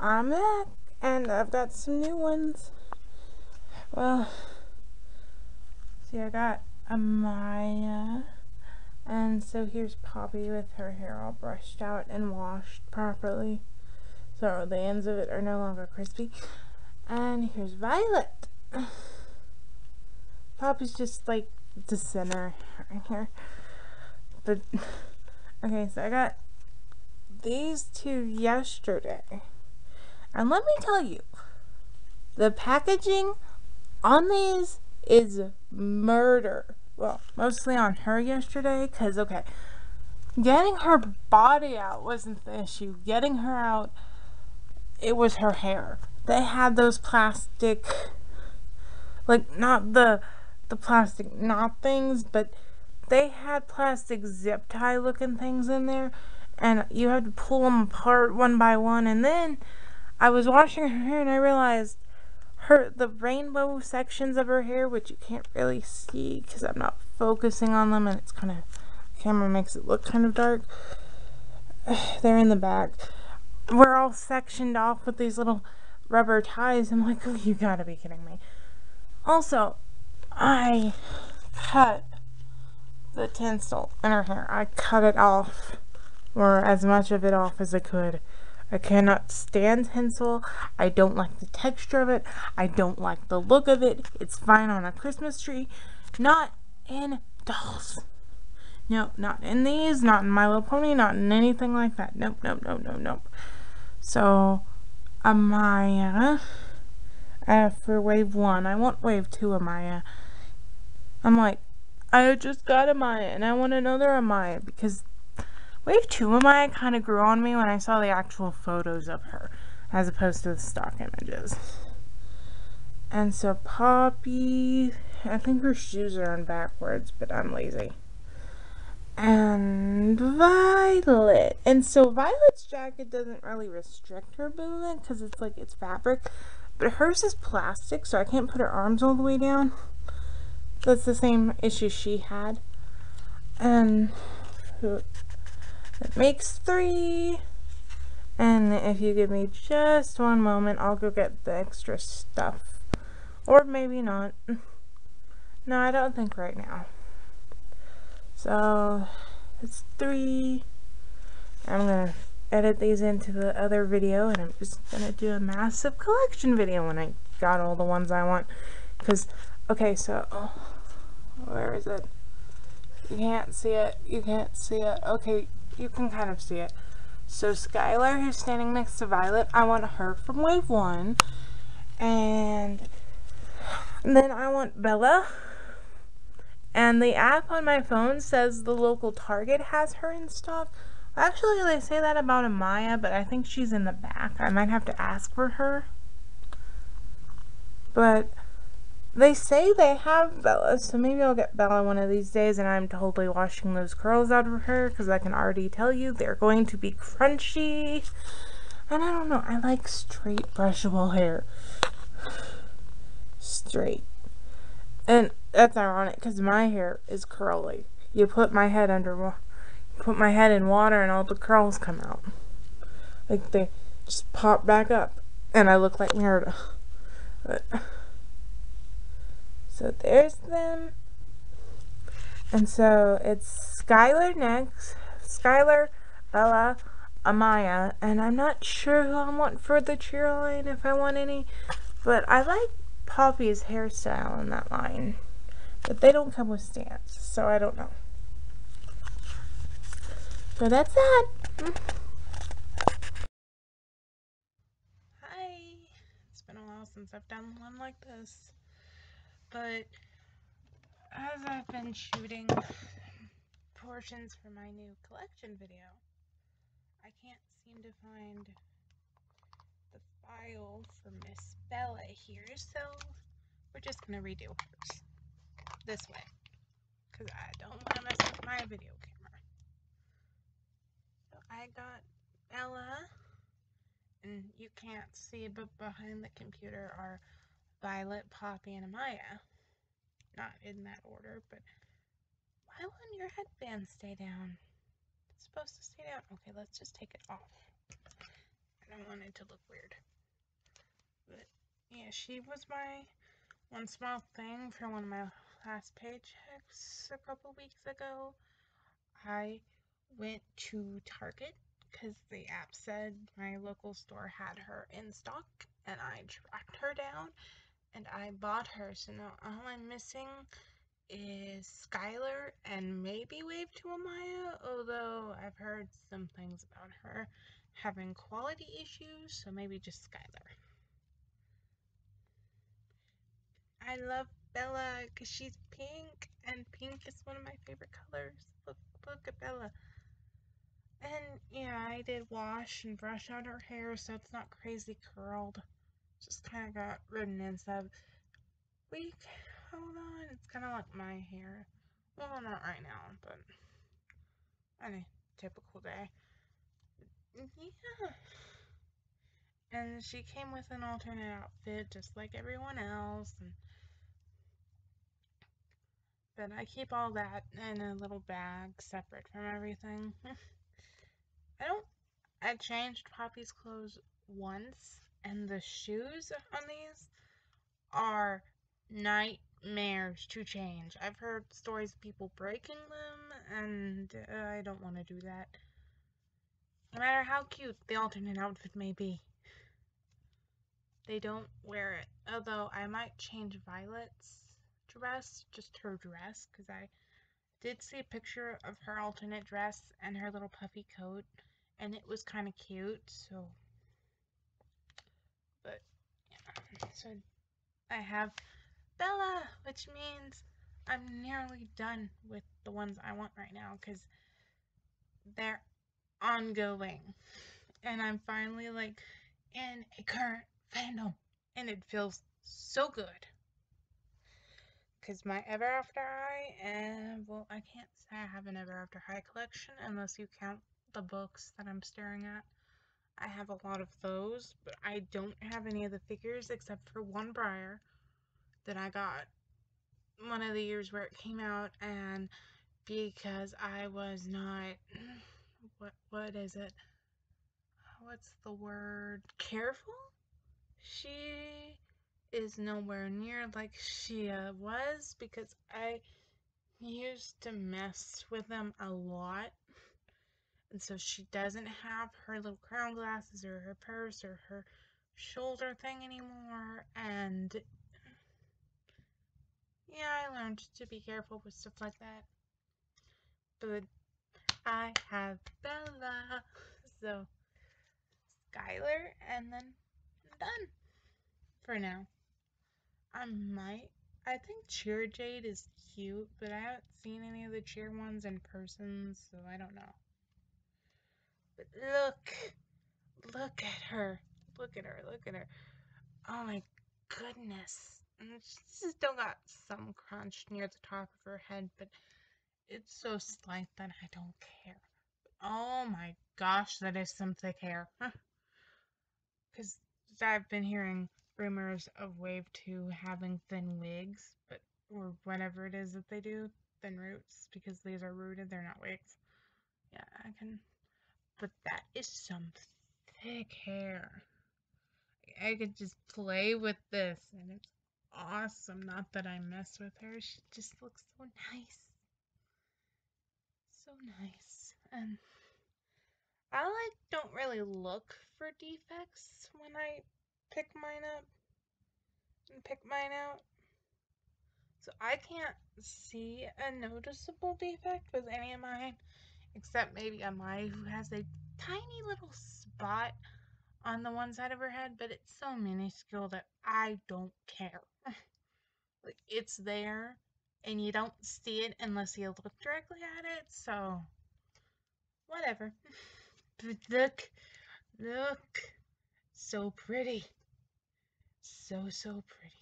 I'm back and I've got some new ones. Well, see, I got Amaya, and so here's Poppy with her hair all brushed out and washed properly. So the ends of it are no longer crispy. And here's Violet. Poppy's just like the center right here. But, okay, so I got these two yesterday. And let me tell you, the packaging on these is murder. Well, mostly on her yesterday, because, okay, getting her body out wasn't the issue. Getting her out, it was her hair. They had those plastic, like, not the, the plastic knot things, but they had plastic zip tie looking things in there, and you had to pull them apart one by one, and then I was washing her hair and I realized her the rainbow sections of her hair, which you can't really see because I'm not focusing on them, and it's kind of camera makes it look kind of dark. They're in the back. We're all sectioned off with these little rubber ties. I'm like, oh, you gotta be kidding me. Also, I cut the tinsel in her hair. I cut it off, or as much of it off as I could. I cannot stand tinsel. I don't like the texture of it. I don't like the look of it. It's fine on a Christmas tree. Not in dolls. Nope, not in these, not in My Little Pony, not in anything like that. Nope, nope, nope, nope, nope. So, Amaya, uh, for wave one, I want wave two Amaya. I'm like, I just got Amaya, and I want another Amaya, because Wave 2 of mine kind of grew on me when I saw the actual photos of her, as opposed to the stock images. And so Poppy, I think her shoes are on backwards, but I'm lazy. And Violet. And so Violet's jacket doesn't really restrict her movement because it's like it's fabric. But hers is plastic, so I can't put her arms all the way down. That's the same issue she had. And it makes three. And if you give me just one moment, I'll go get the extra stuff. Or maybe not. No, I don't think right now. So, it's three. I'm going to edit these into the other video, and I'm just going to do a massive collection video when I got all the ones I want. Because, okay, so, oh, where is it? You can't see it. You can't see it. Okay, you can kind of see it. So Skyler, who's standing next to Violet, I want her from wave one. And then I want Bella. And the app on my phone says the local Target has her in stock. Actually, they say that about Amaya, but I think she's in the back. I might have to ask for her. But they say they have Bella, so maybe I'll get Bella one of these days and I'm totally washing those curls out of her because I can already tell you they're going to be crunchy. And I don't know, I like straight brushable hair. Straight. And that's ironic because my hair is curly. You put my head under put my head in water and all the curls come out. Like they just pop back up and I look like Merida. So there's them. And so it's Skyler next. Skyler, Bella, Amaya. And I'm not sure who I want for the cheer line, if I want any. But I like Poppy's hairstyle in that line. But they don't come with stands, so I don't know. So that's that. Hi. It's been a while since I've done one like this. But as I've been shooting portions for my new collection video, I can't seem to find the file for Miss Bella here, so we're just gonna redo hers this way because I don't want to mess up my video camera. So I got Bella, and you can't see, but behind the computer are Violet, Poppy, and Amaya. Not in that order, but why wouldn't your headband stay down? It's supposed to stay down. Okay, let's just take it off. I don't want it to look weird. But yeah, she was my one small thing for one of my last paychecks a couple weeks ago. I went to Target because the app said my local store had her in stock and I tracked her down and I bought her. So now all I'm missing is Skyler and maybe Wave two Amaya, although I've heard some things about her having quality issues, so maybe just Skyler. I love Bella because she's pink, and pink is one of my favorite colors. Look, look at Bella. And yeah, I did wash and brush out her hair so it's not crazy curled. Just kind of got ridden inside. Week, hold on, it's kind of like my hair. Well, not right now, but any typical day. Yeah. And she came with an alternate outfit just like everyone else. And but I keep all that in a little bag separate from everything. I don't. I changed Poppy's clothes once, and the shoes on these are nightmares to change. I've heard stories of people breaking them, and uh, I don't want to do that. No matter how cute the alternate outfit may be, they don't wear it. Although I might change Violet's dress, just her dress, because I did see a picture of her alternate dress and her little puffy coat, and it was kind of cute, so. But, yeah, so I have Bella, which means I'm nearly done with the ones I want right now, because they're ongoing. And I'm finally, like, in a current fandom, and it feels so good because my Ever After High, and well, I can't say I have an Ever After High collection unless you count the books that I'm staring at. I have a lot of those, but I don't have any of the figures except for one Briar that I got one of the years where it came out, and because I was not what what is it? What's the word? Careful? She is nowhere near like she was because I used to mess with them a lot. And so she doesn't have her little crown glasses or her purse or her shoulder thing anymore. And yeah, I learned to be careful with stuff like that. But I have Bella. So Skyler and then done for now. I might. I think Cheer Jade is cute, but I haven't seen any of the Cheer ones in person, so I don't know. But look, look at her. Look at her. Look at her. Oh my goodness. Mm, She's still got some crunch near the top of her head, but it's so slight that I don't care. Oh my gosh, that is some thick hair. Because I've been hearing rumors of Wave 2 having thin wigs, but or whatever it is that they do, thin roots, because these are rooted, they're not wigs. Yeah, I can. But that is some thick hair. I could just play with this, and it's awesome. Not that I mess with her, she just looks so nice. So nice. And I like don't really look for defects when I pick mine up and pick mine out. So I can't see a noticeable defect with any of mine, except maybe Amaya who has a tiny little spot on the one side of her head, but it's so minuscule that I don't care. like it's there and you don't see it unless you look directly at it, so whatever. Look, look, so pretty. So, so pretty.